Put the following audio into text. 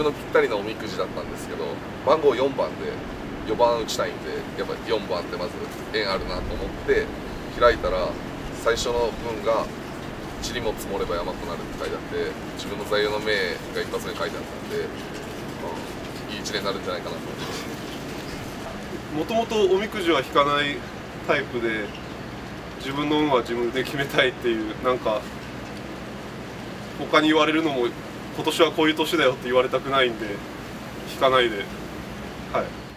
分のぴったりなおみくじだったんですけど番号4番で4番打ちたいんでやっぱ4番ってまず縁あるなと思って開いたら最初の文が「塵も積もれば山となる」って書いてあって自分の座右の銘が一発目書いてあったんで、まあ、いい一年になるんじゃないかなと思いますもともとおみくじは引かないタイプで自分の運は自分で決めたいっていうなんか他に言われるのも今年はこういう年だよって言われたくないんで引かないで。はい。